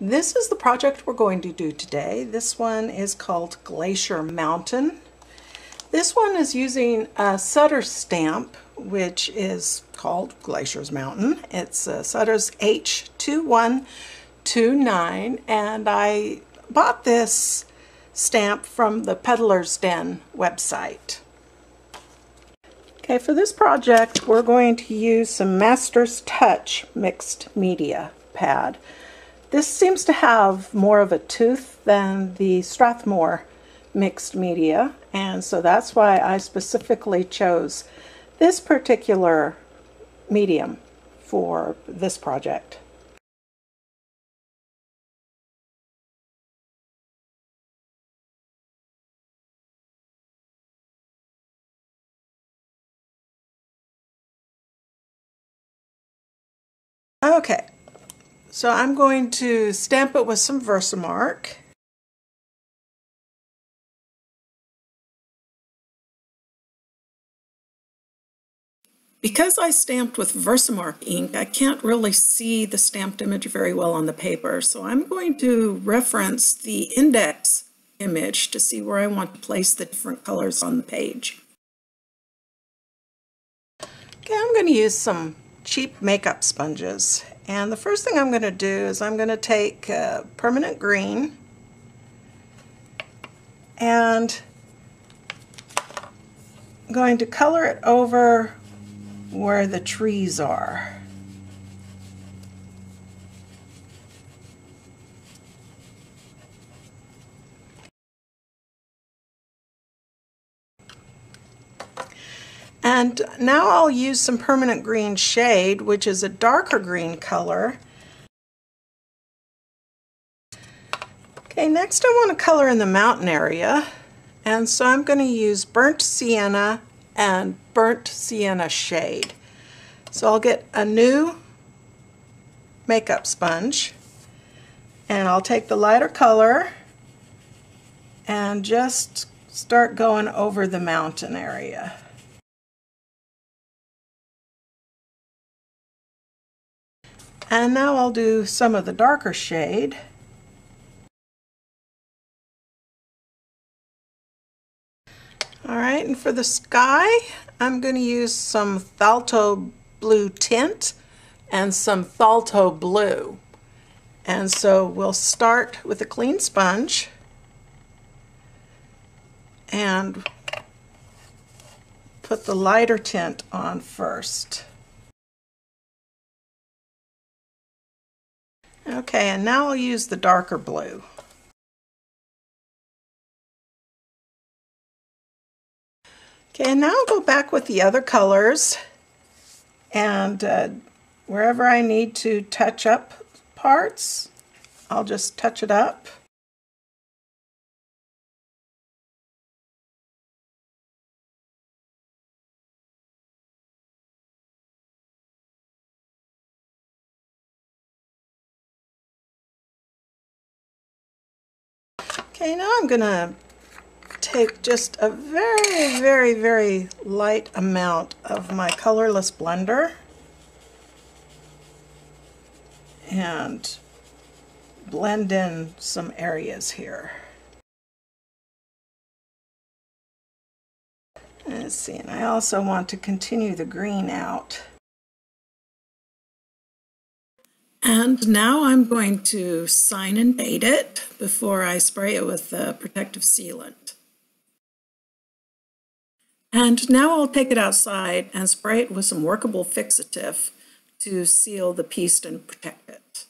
This is the project we're going to do today. This one is called Glacier Mountain. This one is using a Sutter stamp, which is called Glacier's Mountain. It's a Sutter's H2129, and I bought this stamp from the Peddler's Den website. Okay, for this project, we're going to use some Master's Touch mixed media pad. This seems to have more of a tooth than the Strathmore mixed media, and so that's why I specifically chose this particular medium for this project. Okay, so I'm going to stamp it with some Versamark. Because I stamped with Versamark ink, I can't really see the stamped image very well on the paper, so I'm going to reference the index image to see where I want to place the different colors on the page. Okay, I'm going to use some cheap makeup sponges. And the first thing I'm going to do is I'm going to take uh, permanent green and I'm going to color it over where the trees are. And now I'll use some permanent green shade, which is a darker green color. Okay, next I want to color in the mountain area. And so I'm going to use burnt sienna and burnt sienna shade. So I'll get a new makeup sponge and I'll take the lighter color and just start going over the mountain area. And now I'll do some of the darker shade. All right, and for the sky, I'm going to use some Phthalo Blue tint and some Phthalo Blue. And so we'll start with a clean sponge and put the lighter tint on first. Okay, and now I'll use the darker blue. Okay, and now I'll go back with the other colors and uh, wherever I need to touch up parts, I'll just touch it up. Okay, now I'm going to take just a very, very, very light amount of my colorless blender and blend in some areas here. Let's see, and I also want to continue the green out. And now I'm going to sign and date it before I spray it with the protective sealant. And now I'll take it outside and spray it with some workable fixative to seal the piece and protect it.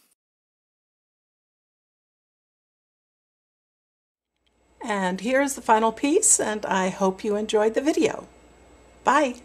And here's the final piece, and I hope you enjoyed the video. Bye!